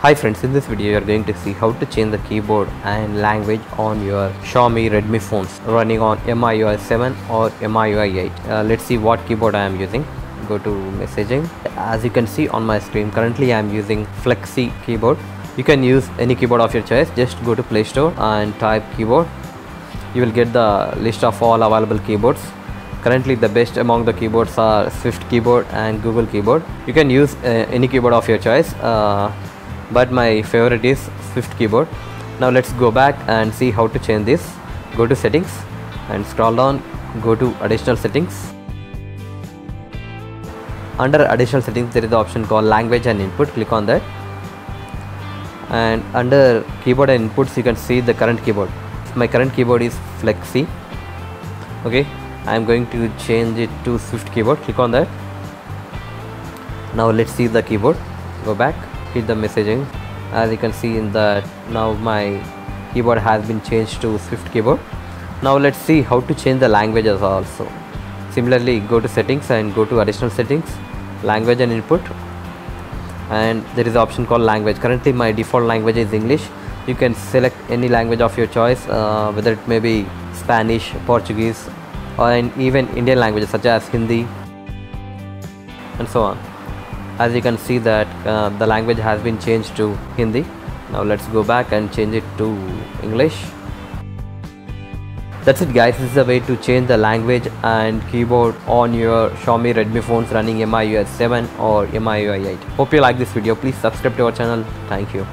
Hi friends, in this video you are going to see how to change the keyboard and language on your Xiaomi Redmi phones running on MIUI 7 or MIUI 8. Uh, let's see what keyboard I am using. Go to messaging. As you can see on my screen, currently I am using Fleksy keyboard. You can use any keyboard of your choice. Just go to Play Store and type keyboard. You will get the list of all available keyboards currently the best among the keyboards are swift keyboard and google keyboard. You can use uh, any keyboard of your choice uh, but my favorite is swift keyboard. Now let's go back and see how to change this. Go to settings and scroll down. Go to additional settings. Under additional settings there is the option called language and input. Click on that. And under keyboard and inputs you can see the current keyboard. My current keyboard is Fleksy. Okay I am going to change it to Swift keyboard. Click on that. Now let's see the keyboard. Go back hit the messaging. As you can see in that now my keyboard has been changed to Swift keyboard. Now let's see how to change the languages also. Similarly go to settings and go to additional settings language and input. And there is an option called language. Currently my default language is English. You can select any language of your choice uh, whether it may be Spanish Portuguese or in even Indian languages such as Hindi and so on. As you can see that uh, the language has been changed to Hindi. Now let's go back and change it to English. That's it guys, this is a way to change the language and keyboard on your Xiaomi Redmi phones running MIUI 7 or MIUI 8. Hope you like this video, please subscribe to our channel, thank you.